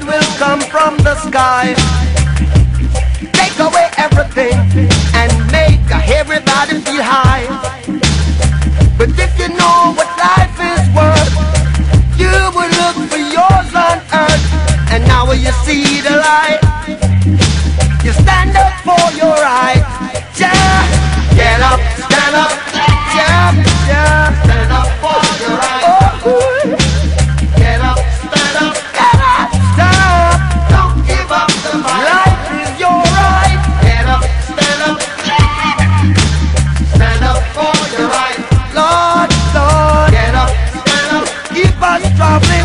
word will come from the sky. Take away everything and make everybody feel high. But if you know what life is worth, you will look for yours on earth. And now you see the light. You stand up for your right. stop me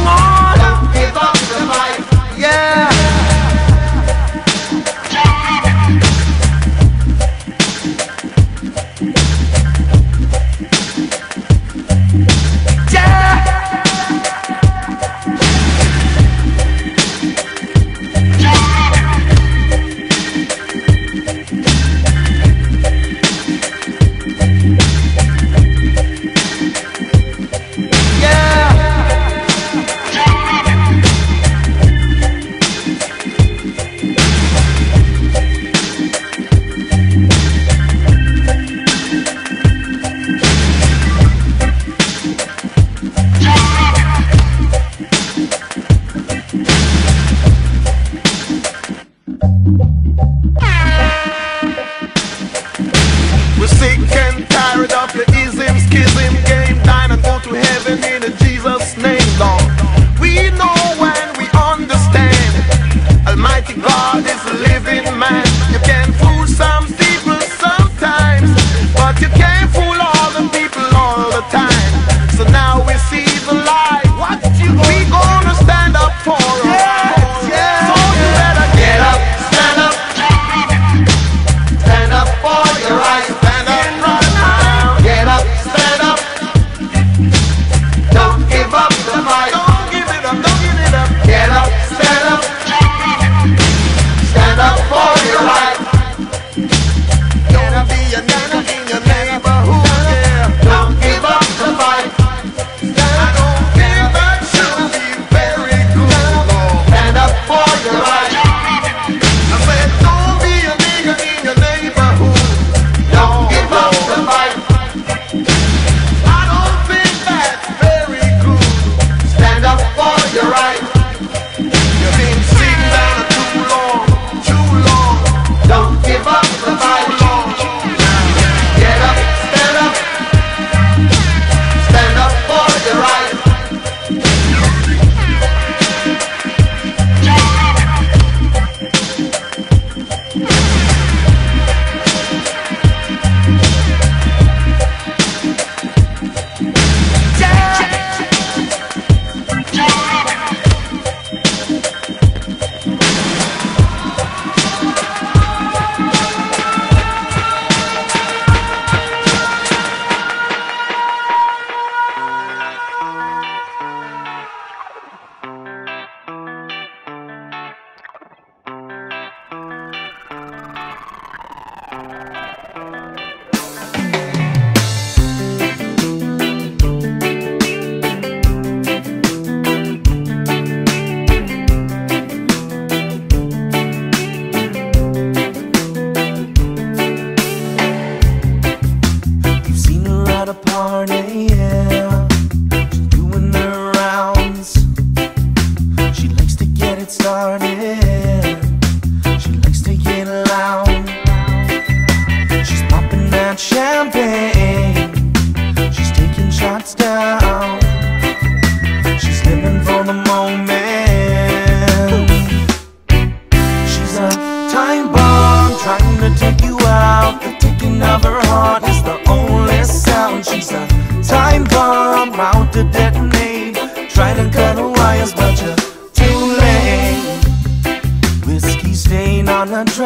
mighty God is a living man.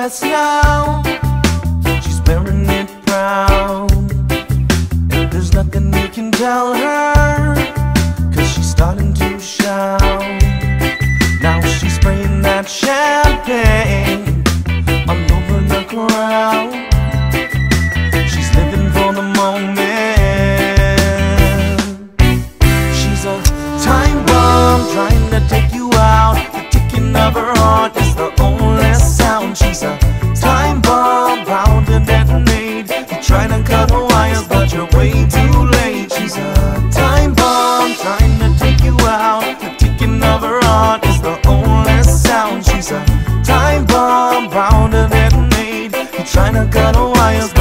Now. She's wearing it proud. And there's nothing you can tell her. Cause she's starting to shout. Now she's spraying that champagne all over the crowd. She's living for the moment. She's a time bomb trying to take you out. The ticking of her heart. Cut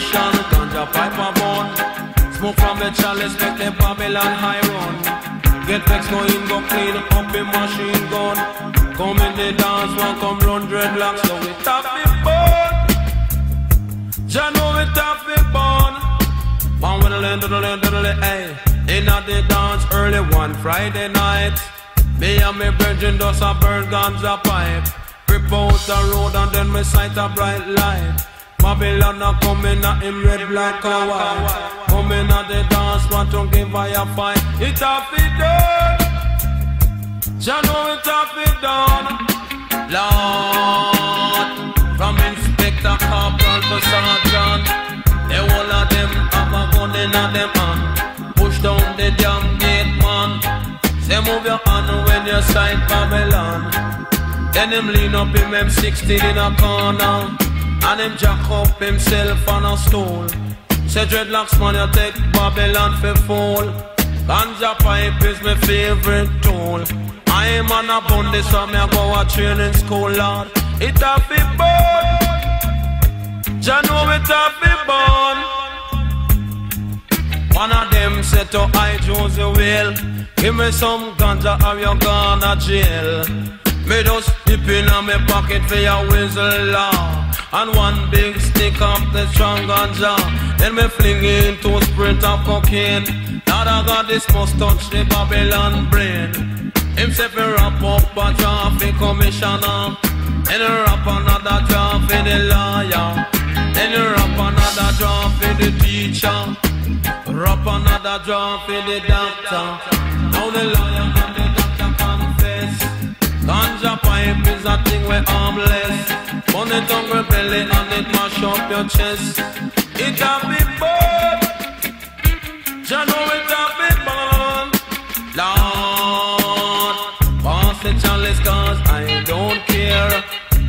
station, ganja pipe a bun. Smoke from the chalice, make the Babylon high run. Get vex, go in, go clean up the machine gun. Come in the dance, one come run dreadlocks, so we tap it burn. Jah know we tap it burn. One with a the land, to the hey. In at the dance early one Friday night. Me and me brethren does a burn guns a pipe. Rip out the road and then me sight a bright light. Babylon a coming at him red like a white. Coming at the dance, want to give I a fight. It a fit done. Jah know it a fit done. Lord, from Inspector Corporal to Sergeant, the whole of them have a gun in a them hand. Push down the damn gate, man. Say move your hand when you sight Babylon. Then him lean up him M16 in a corner, and him jack up himself on a stool. Say dreadlocks man, you take Babylon for fool. Ganja pipe is my favorite tool. I'm on a bundy, so me a go a training school, Lord. It a fi burn. Jah know it a fi burn. One of them said to I your will. Give me some ganja or you gonna jail. Me just dip in me pocket for your whistle law. And one big stick of the strong ganja. Then me fling into a sprint of cocaine. Lord I got this must touch the Babylon brain. Him say fi wrap up a traffic commissioner. Then he wrap another job for the lawyer. Then he wrap another job for the teacher. Wrap another job for the doctor. Now the lawyer Ganja pipe is a thing we harmless. Burn it hungry belly and it mash up your chest. It a be burn. Jah know it a be burn. Lord, pass the chalice cause I don't care.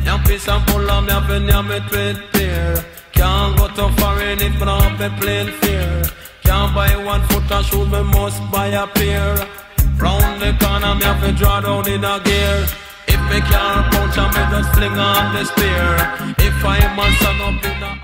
Yam piece and pull up, yam fin, yam it with beer. Can't go to foreign if not be plain fear. Can't buy one foot of shoes, me must buy a pair. Round the corner, me have to draw down in a gear. If me can't punch, I me just fling on the spear. If I must stand up in a